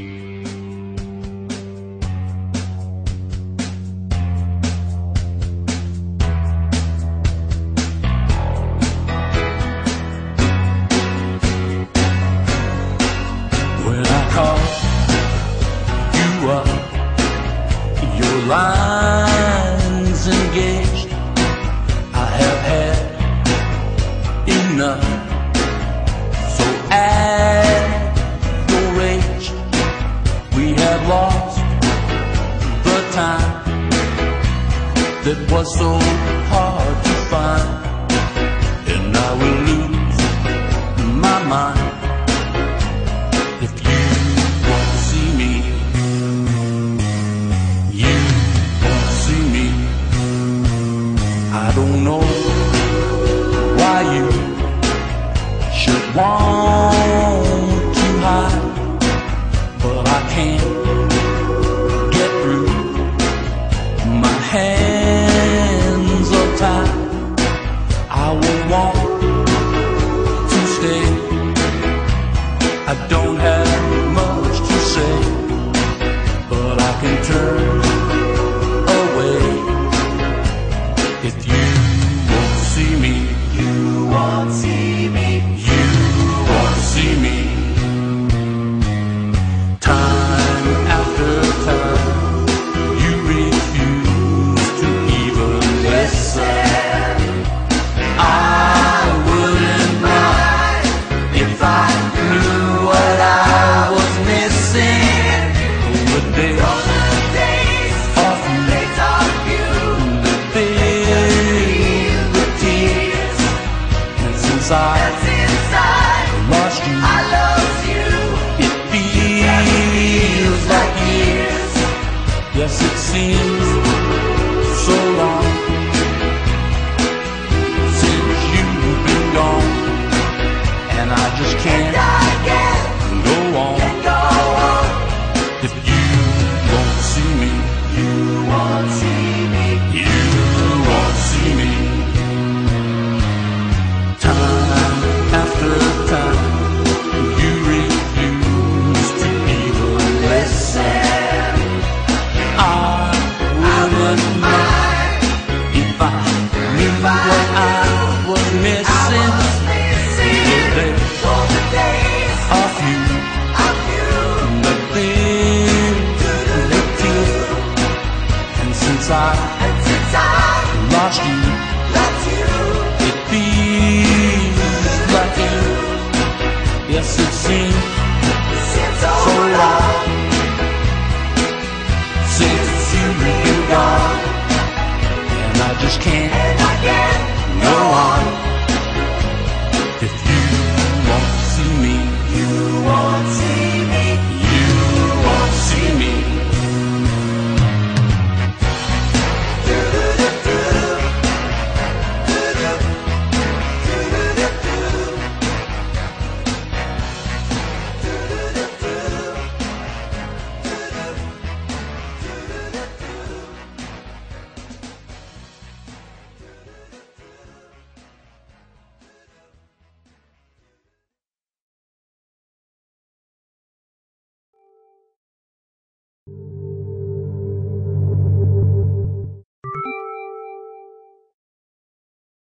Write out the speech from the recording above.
you. had lost the time that was so hard to find. And I will lose my mind if you won't see me. You won't see me. I don't know why you should want to hide, but I can't. Can turn away if you won't see me. You won't see and since I lost you, it feels like years. Yes, it seems I was missing. The days of you, that tears, and since I lost you, it feels like you. Yes, it seems so long since been gone, and I just can't.